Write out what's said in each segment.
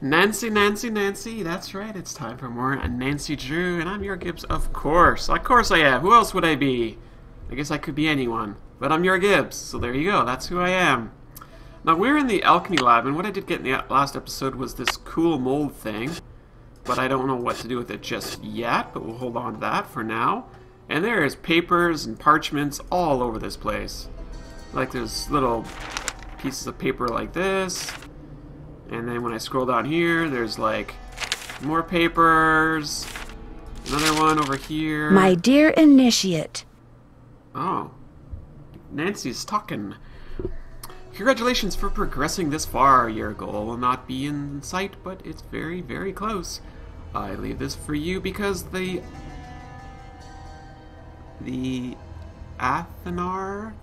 Nancy, Nancy, Nancy. That's right. It's time for more Nancy Drew, and I'm your Gibs, of course. Of course I am. Who else would I be? I guess I could be anyone. But I'm your Gibs, so there you go. That's who I am. Now, we're in the alchemy lab, and what I did get in the last episode was this cool mold thing. But I don't know what to do with it just yet, but we'll hold on to that for now. And there's papers and parchments all over this place. Like there's little pieces of paper like this. And then when I scroll down here, there's like more papers. Another one over here. My dear initiate. Oh. Nancy's talking. Congratulations for progressing this far. Your goal will not be in sight, but it's very, very close. I leave this for you because the... The... Athanor?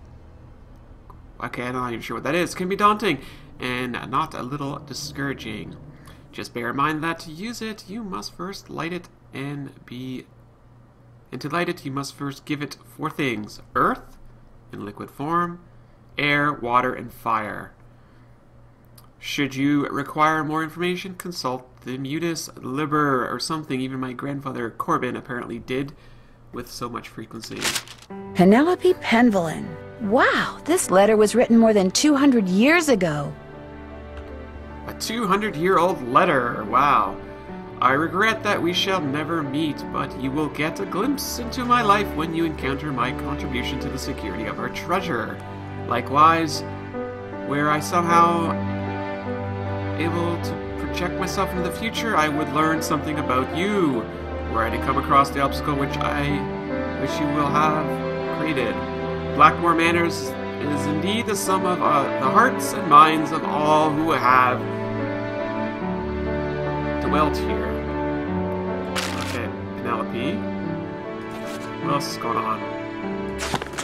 Okay, I'm not even sure what that is. Can be daunting and not a little discouraging. Just bear in mind that to use it, you must first light it and be... And to light it, you must first give it four things. Earth, in liquid form, air, water, and fire. Should you require more information, consult the Mutus Liber or something even my grandfather Corbin apparently did with so much frequency. Penelope Penvellyn. Wow, this letter was written more than 200 years ago. A 200 year old letter, wow. I regret that we shall never meet, but you will get a glimpse into my life when you encounter my contribution to the security of our treasure. Likewise, where I somehow able to project myself into the future, I would learn something about you. Were I to come across the obstacle which I which you will have created. Blackmoor Manors is indeed the sum of uh, the hearts and minds of all who have dwelt here. Okay, Penelope. What else is going on?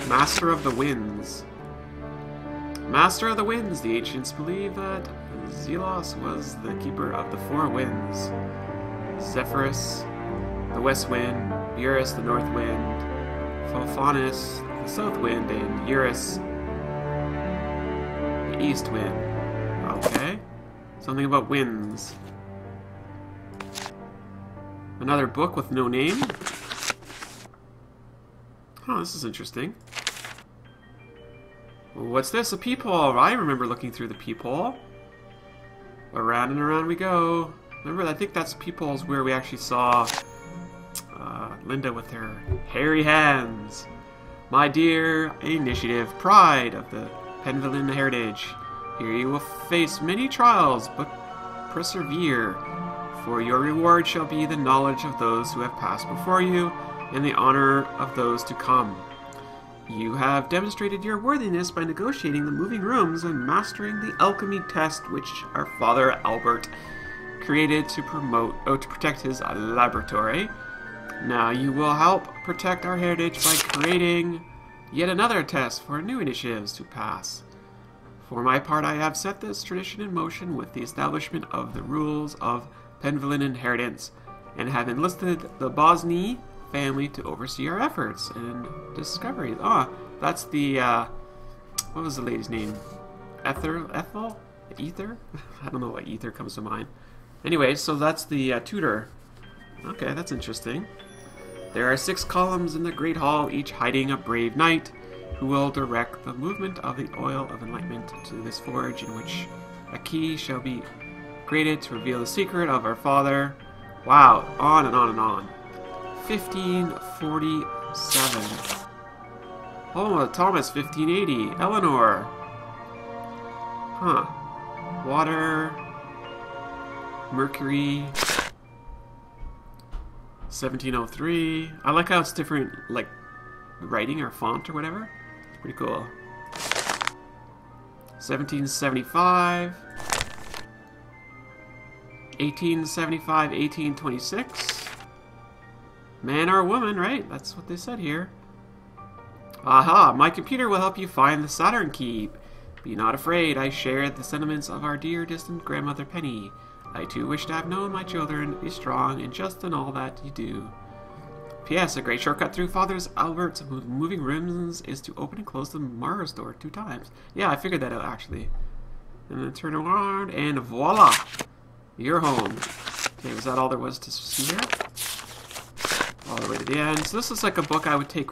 Master of the Winds. Master of the Winds, the ancients believe that Zelos was the keeper of the four winds. Zephyrus, the west wind, Eurus, the north wind, Phophonus, the south wind, and Eurus, the east wind. Okay. Something about winds. Another book with no name. Oh, this is interesting. What's this? A peephole. I remember looking through the peephole. Around and around we go. Remember, I think that's peepholes where we actually saw uh, Linda with her hairy hands. My dear initiative, pride of the Penvellyn heritage. Here you will face many trials, but persevere. For your reward shall be the knowledge of those who have passed before you, and the honor of those to come. You have demonstrated your worthiness by negotiating the moving rooms and mastering the alchemy test which our father Albert created to promote oh, to protect his laboratory. Now you will help protect our heritage by creating yet another test for new initiatives to pass. For my part, I have set this tradition in motion with the establishment of the rules of Penvellyn inheritance, and have enlisted the Bosinney family to oversee our efforts and discoveries. Ah, that's the, uh, what was the lady's name? Ether, Ethel? Ether? I don't know what ether comes to mind. Anyway, so that's the uh, tutor. Okay, that's interesting. There are six columns in the Great Hall, each hiding a brave knight, who will direct the movement of the oil of enlightenment to this forge, in which a key shall be created to reveal the secret of our father. Wow, on and on and on. 1547. Oh, Thomas, 1580. Eleanor. Huh. Water. Mercury. 1703. I like how it's different, like, writing or font or whatever. Pretty cool. 1775. 1875, 1826. Man or woman, right? That's what they said here. Aha, my computer will help you find the Saturn key. Be not afraid, I share the sentiments of our dear distant grandmother Penny. I too wish to have known my children, be strong and just in all that you do. P.S. A great shortcut through Father's Albert's moving rooms is to open and close the Mars door two times. Yeah, I figured that out actually. And then turn around and voila! You're home. Okay, was that all there was to see here? All the way to the end. So this is like a book I would take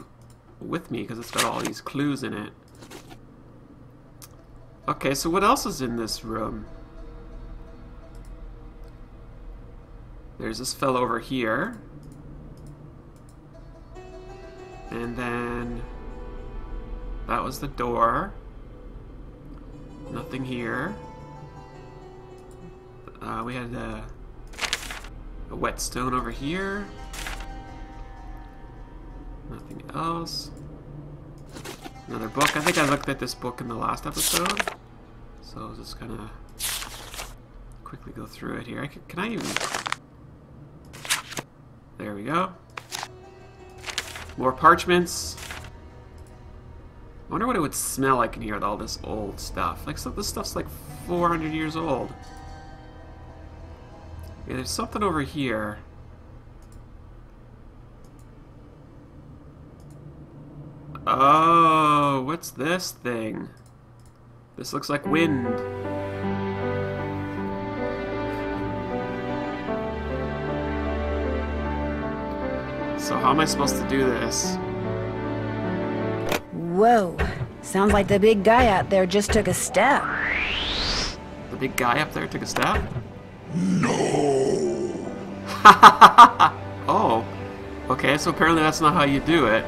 with me because it's got all these clues in it. Okay, so what else is in this room? There's this fellow over here. And then that was the door. Nothing here. Uh, we had a, a whetstone over here. Nothing else. Another book. I think I looked at this book in the last episode. So I'll just kind of quickly go through it here. I can, can I even... There we go. More parchments. I wonder what it would smell like in here with all this old stuff. Like, so this stuff's like 400 years old. Yeah, there's something over here. Oh, what's this thing? This looks like wind. So how am I supposed to do this? Whoa. Sounds like the big guy out there just took a step. The big guy up there took a step? No. oh. Okay, so apparently that's not how you do it.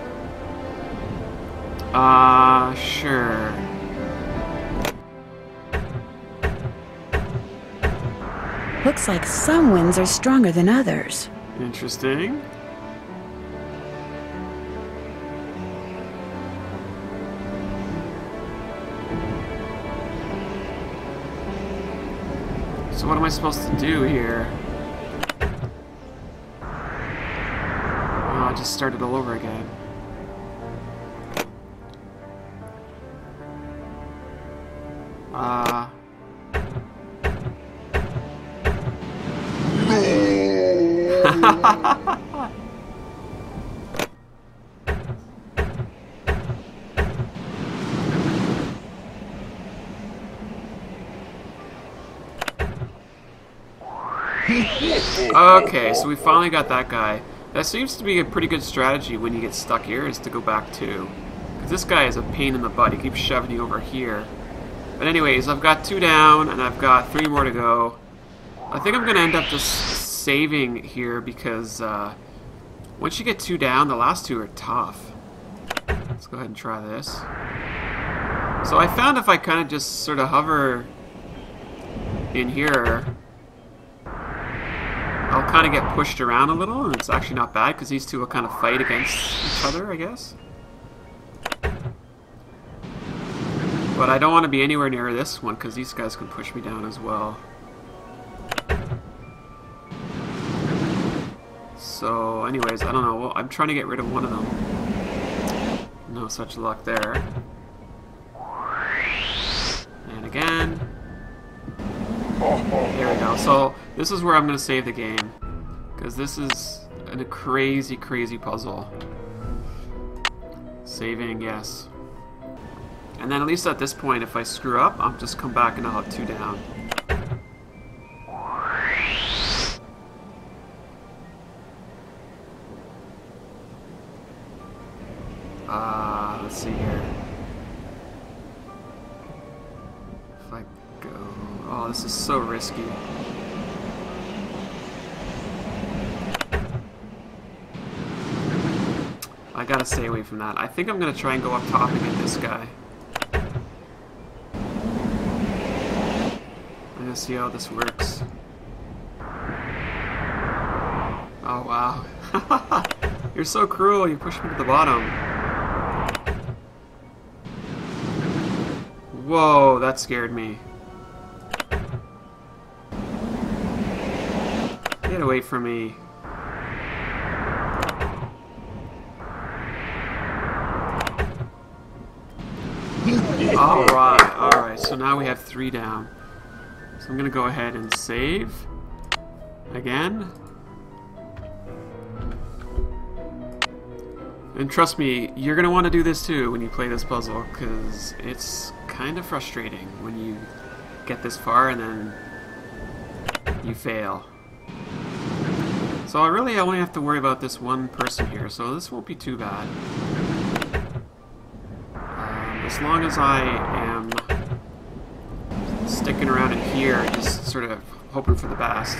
Uh, sure. Looks like some winds are stronger than others. Interesting. So what am I supposed to do here? Just started all over again. Uh... Okay, so we finally got that guy. That seems to be a pretty good strategy when you get stuck here, is to go back to. Because this guy is a pain in the butt. He keeps shoving you over here. But anyways, I've got two down, and I've got three more to go. I think I'm going to end up just saving here because uh, once you get two down, the last two are tough. Let's go ahead and try this. So I found if I kind of just sort of hover in here, kind of get pushed around a little, and it's actually not bad because these two will kind of fight against each other, I guess. But I don't want to be anywhere near this one because these guys can push me down as well. So, anyways, I don't know. Well, I'm trying to get rid of one of them. No such luck there. And again. There we go. So, this is where I'm going to save the game. Because this is a crazy, crazy puzzle. Saving, yes. And then at least at this point, if I screw up, I'll just come back and I'll have two down. Uh, let's see here. If I go... Oh, this is so risky. Gotta stay away from that. I think I'm gonna try and go up top and get this guy. I'm gonna see how this works. Oh wow. You're so cruel, you pushed me to the bottom. Whoa, that scared me. Get away from me. Alright, alright, so now we have three down. So I'm gonna go ahead and save. Again. And trust me, you're gonna want to do this too when you play this puzzle, because it's kind of frustrating when you get this far and then You fail. So I really only have to worry about this one person here, so this won't be too bad. As long as I am sticking around in here, just sort of hoping for the best.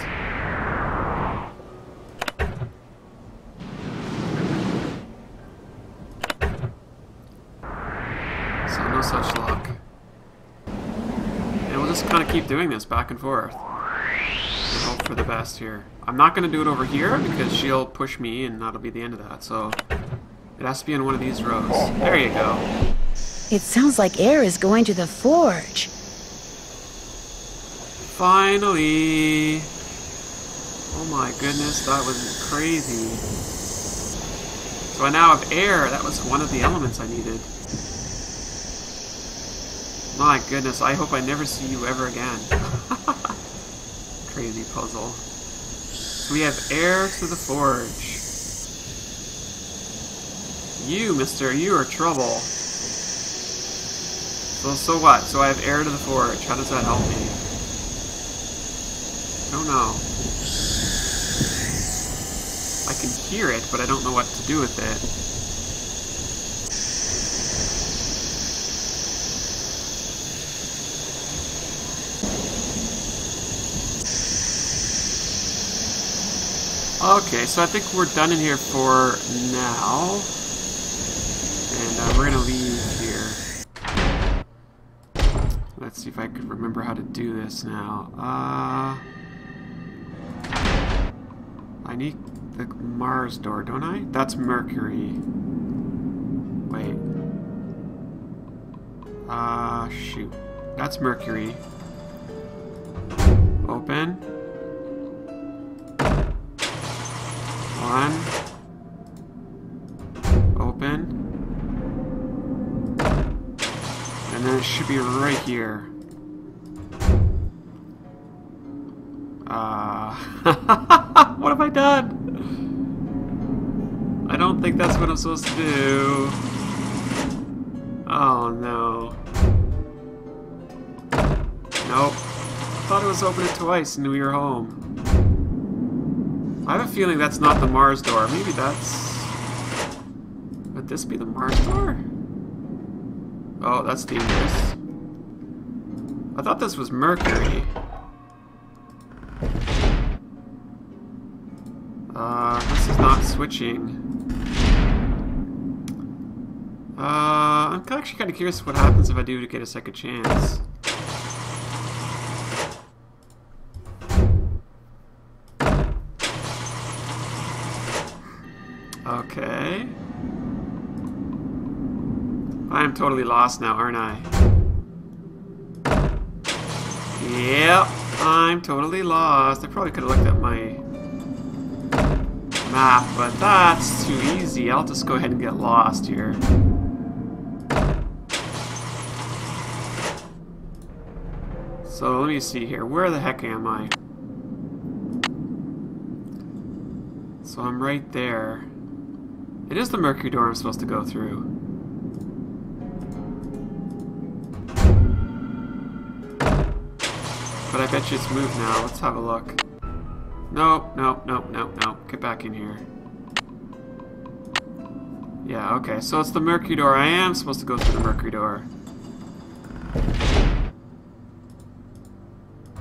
So no such luck. And we'll just kind of keep doing this back and forth. And hope for the best here. I'm not going to do it over here because she'll push me and that'll be the end of that. So it has to be on one of these rows. There you go. It sounds like air is going to the forge. Finally! Oh my goodness, that was crazy. So I now have air. That was one of the elements I needed. My goodness, I hope I never see you ever again. crazy puzzle. So we have air to the forge. You, mister, you are trouble. So, so what? So I have air to the forge. How does that help me? I don't know. I can hear it, but I don't know what to do with it. Okay, so I think we're done in here for now. And uh, we're gonna leave Can remember how to do this now. Uh, I need the Mars door, don't I? That's Mercury. Wait. Uh, shoot. That's Mercury. Open. One. Open. And then it should be right here. I don't think that's what I'm supposed to do. Oh no. Nope. I thought it was open twice and we were home. I have a feeling that's not the Mars door. Maybe that's... Would this be the Mars door? Oh, that's dangerous. I thought this was Mercury. Switching. Uh, I'm actually kind of curious what happens if I do to get a second chance. Okay. I am totally lost now, aren't I? Yep, I'm totally lost. I probably could have looked at my map, but that's too easy. I'll just go ahead and get lost here. So let me see here. Where the heck am I? So I'm right there. It is the Mercury door I'm supposed to go through. But I bet you it's moved now. Let's have a look. Nope, nope, nope, nope, nope. Get back in here. Yeah, okay. So it's the Mercury door. I am supposed to go through the Mercury door.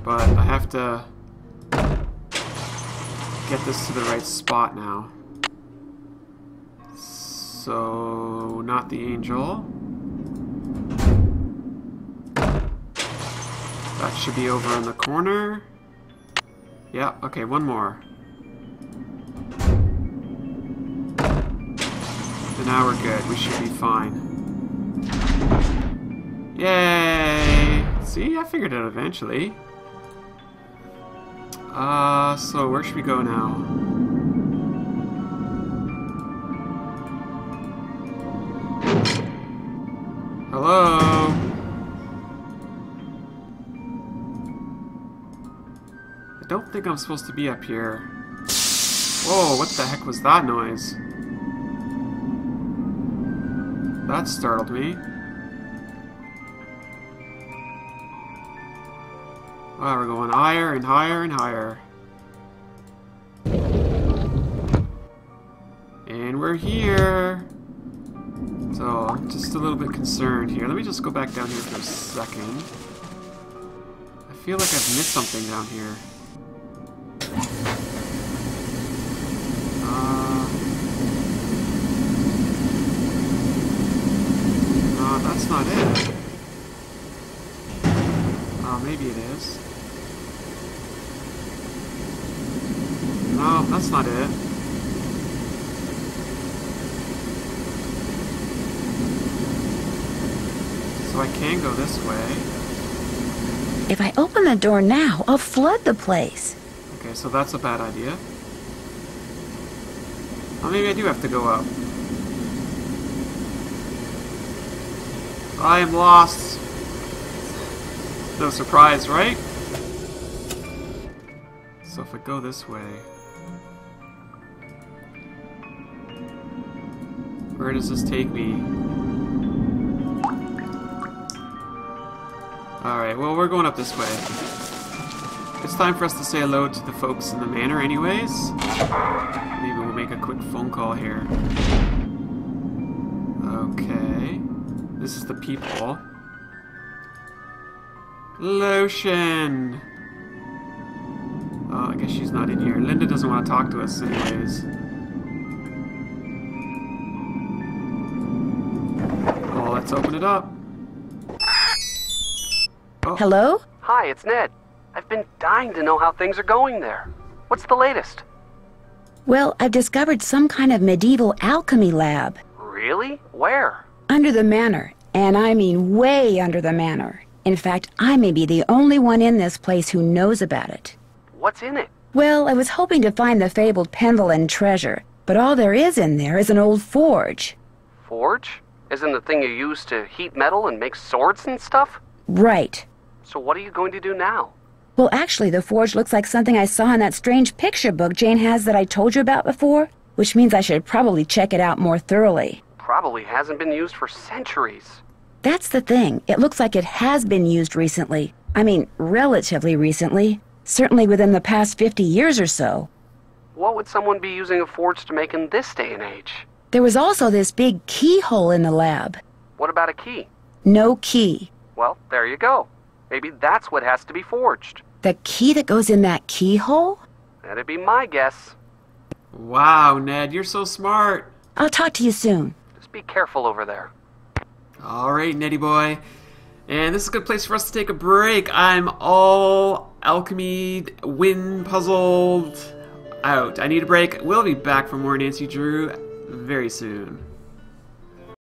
But I have to get this to the right spot now. So, not the angel. That should be over in the corner. Yeah, okay, one more. And now we're good. We should be fine. Yay! See, I figured it out eventually. Uh, so where should we go now? Don't think I'm supposed to be up here. Whoa, what the heck was that noise? That startled me. Oh, we're going higher and higher and higher. And we're here. So, I'm just a little bit concerned here. Let me just go back down here for a second. I feel like I've missed something down here. Uh, no, that's not it. Oh, maybe it is. No, that's not it. So I can go this way. If I open the door now, I'll flood the place. Okay, so that's a bad idea. Oh, maybe I do have to go up. I am lost. No surprise, right? So if I go this way... Where does this take me? Alright, well we're going up this way. It's time for us to say hello to the folks in the manor anyways. Maybe we'll make a quick phone call here. Okay. This is the people. Lotion! Oh, I guess she's not in here. Linda doesn't want to talk to us anyways. Oh, let's open it up. Oh, Hello? Hi, it's Ned. I've been dying to know how things are going there. What's the latest? Well, I've discovered some kind of medieval alchemy lab Really? Where? Under the manor. And I mean way under the manor. In fact, I may be the only one in this place who knows about it. What's in it? Well, I was hoping to find the fabled Penvellyn treasure, but all there is in there is an old forge. Forge? Isn't the thing you use to heat metal and make swords and stuff? Right. So what are you going to do now? Well, actually, the forge looks like something I saw in that strange picture book Jane has that I told you about before, which means I should probably check it out more thoroughly. Probably hasn't been used for centuries. That's the thing. It looks like it has been used recently. I mean, relatively recently. Certainly within the past 50 years or so. What would someone be using a forge to make in this day and age? There was also this big keyhole in the lab. What about a key? No key. Well, there you go. Maybe that's what has to be forged. The key that goes in that keyhole? That'd be my guess. wow, Ned, you're so smart. I'll talk to you soon. Be careful over there. Alright, Netty boy. And this is a good place for us to take a break. I'm all alchemy, wind puzzled out. I need a break. We'll be back for more Nancy Drew very soon.